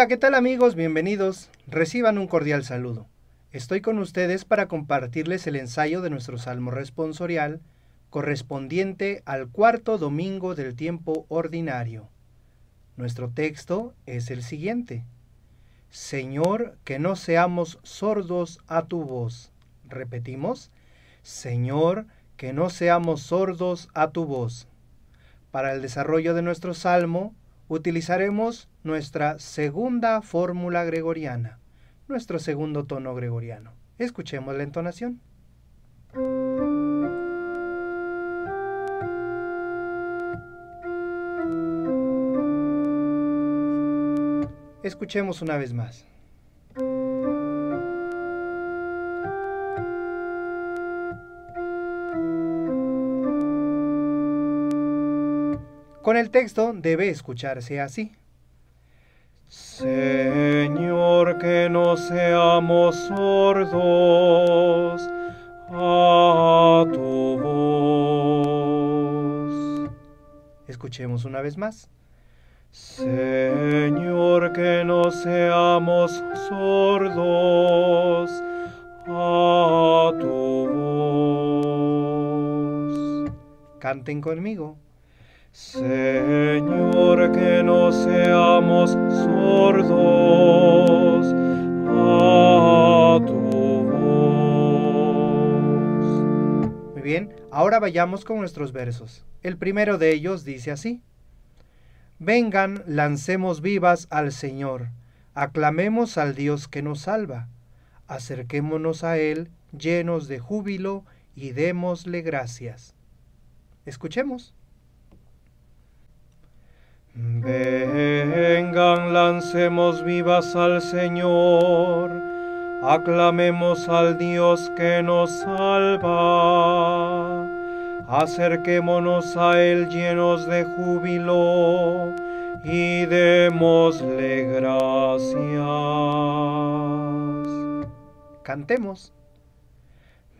Hola, ¿qué tal amigos? Bienvenidos. Reciban un cordial saludo. Estoy con ustedes para compartirles el ensayo de nuestro Salmo responsorial correspondiente al cuarto domingo del tiempo ordinario. Nuestro texto es el siguiente. Señor, que no seamos sordos a tu voz. Repetimos, Señor, que no seamos sordos a tu voz. Para el desarrollo de nuestro salmo, utilizaremos nuestra segunda fórmula gregoriana, nuestro segundo tono gregoriano. Escuchemos la entonación. Escuchemos una vez más. Con el texto debe escucharse así. Señor, que no seamos sordos a tu voz. Escuchemos una vez más. Señor, que no seamos sordos a tu voz. Canten conmigo. Señor, que no seamos sordos a tu voz. Muy bien, ahora vayamos con nuestros versos. El primero de ellos dice así. Vengan, lancemos vivas al Señor, aclamemos al Dios que nos salva, acerquémonos a Él llenos de júbilo y démosle gracias. Escuchemos. Vengan, lancemos vivas al Señor, aclamemos al Dios que nos salva, acerquémonos a Él llenos de júbilo y démosle gracias. Cantemos.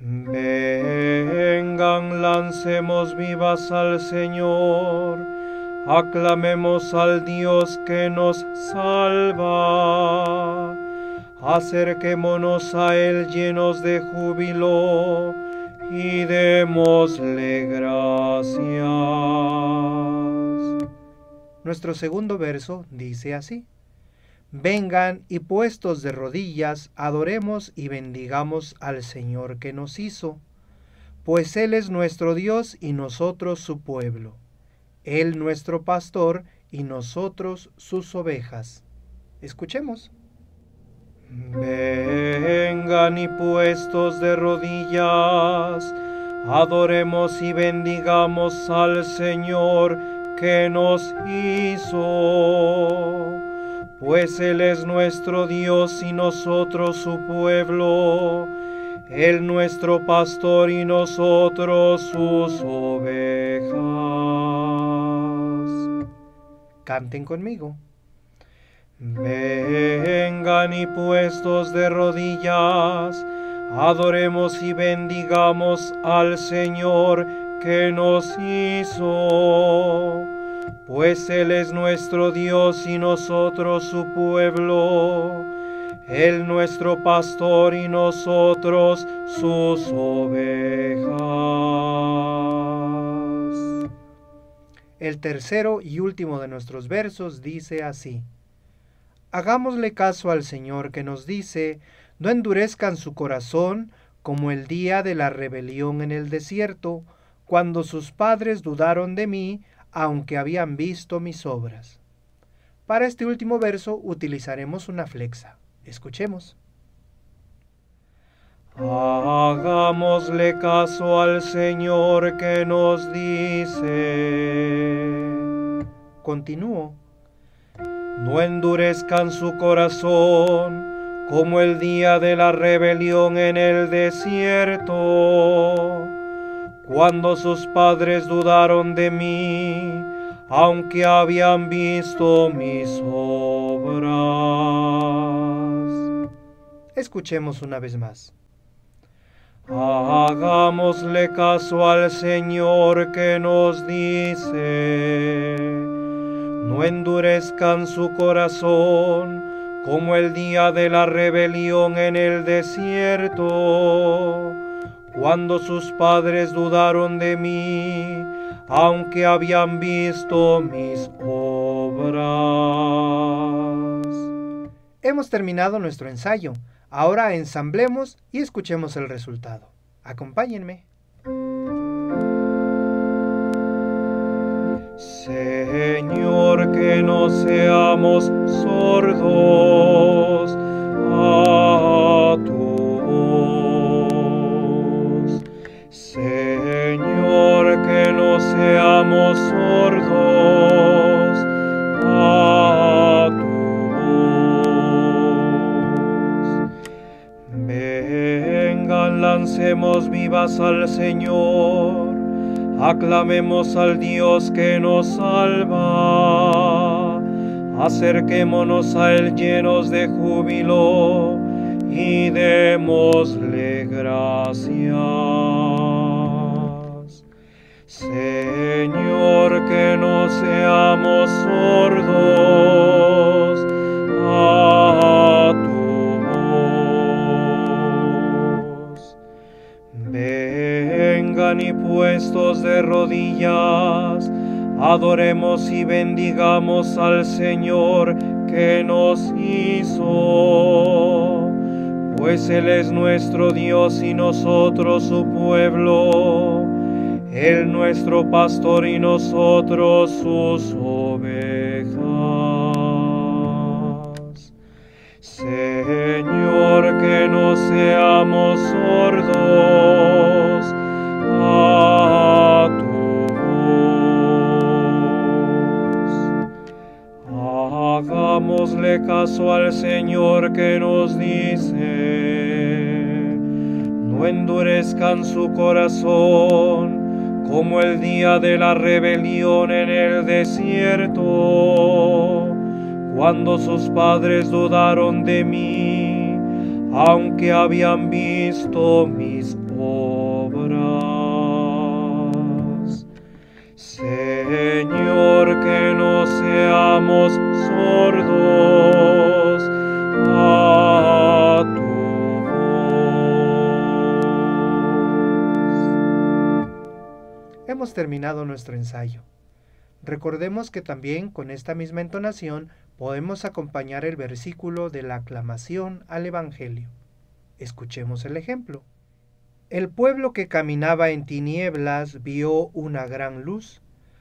Vengan, lancemos vivas al Señor, Aclamemos al Dios que nos salva. Acerquémonos a Él llenos de júbilo y démosle gracias. Nuestro segundo verso dice así. Vengan y puestos de rodillas, adoremos y bendigamos al Señor que nos hizo, pues Él es nuestro Dios y nosotros su pueblo él nuestro pastor y nosotros sus ovejas. Escuchemos. Vengan y puestos de rodillas, adoremos y bendigamos al Señor que nos hizo, pues Él es nuestro Dios y nosotros su pueblo, Él nuestro pastor y nosotros sus ovejas. Canten conmigo. Vengan y puestos de rodillas, adoremos y bendigamos al Señor que nos hizo, pues Él es nuestro Dios y nosotros su pueblo, Él nuestro pastor y nosotros sus ovejas. El tercero y último de nuestros versos dice así. Hagámosle caso al Señor que nos dice, no endurezcan su corazón como el día de la rebelión en el desierto, cuando sus padres dudaron de mí, aunque habían visto mis obras. Para este último verso utilizaremos una flexa. Escuchemos. Hagámosle caso al Señor que nos dice. Continúo. No endurezcan su corazón como el día de la rebelión en el desierto, cuando sus padres dudaron de mí, aunque habían visto mis obras. Escuchemos una vez más. Hagámosle caso al Señor que nos dice, no endurezcan su corazón como el día de la rebelión en el desierto, cuando sus padres dudaron de mí, aunque habían visto mis obras. Hemos terminado nuestro ensayo. Ahora ensamblemos y escuchemos el resultado. Acompáñenme. Señor, que no seamos sordos a tu. Señor, que no seamos sordos a tu. Vengan, lancemos vivas al Señor Aclamemos al Dios que nos salva. Acerquémonos a Él llenos de júbilo y démosle gracias. Señor, que no seamos sordos puestos de rodillas, adoremos y bendigamos al Señor que nos hizo, pues Él es nuestro Dios y nosotros su pueblo, Él nuestro pastor y nosotros sus ovejas. Señor, que no seamos sordos Hagámosle caso al Señor que nos dice, no endurezcan su corazón como el día de la rebelión en el desierto, cuando sus padres dudaron de mí, aunque habían visto mis obras. Señor, que no seamos Hemos terminado nuestro ensayo. Recordemos que también con esta misma entonación podemos acompañar el versículo de la aclamación al Evangelio. Escuchemos el ejemplo. El pueblo que caminaba en tinieblas vio una gran luz.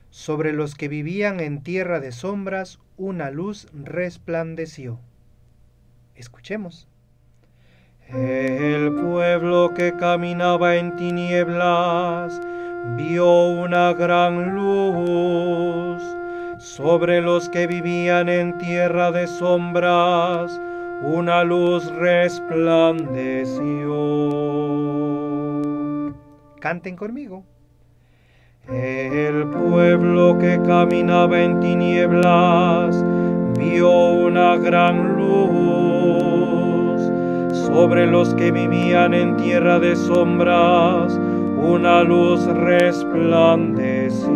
Sobre los que vivían en tierra de sombras, una luz resplandeció. Escuchemos. El pueblo que caminaba en tinieblas vio una gran luz. Sobre los que vivían en tierra de sombras, una luz resplandeció. Canten conmigo. El pueblo que caminaba en tinieblas vio una gran luz. Sobre los que vivían en tierra de sombras, una luz resplandeció.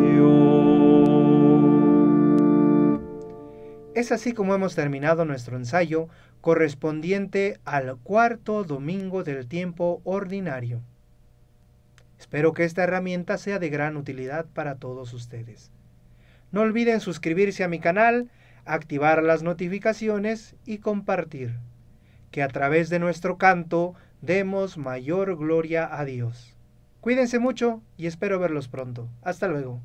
Es así como hemos terminado nuestro ensayo correspondiente al cuarto domingo del tiempo ordinario. Espero que esta herramienta sea de gran utilidad para todos ustedes. No olviden suscribirse a mi canal, activar las notificaciones y compartir. Que a través de nuestro canto demos mayor gloria a Dios. Cuídense mucho y espero verlos pronto. Hasta luego.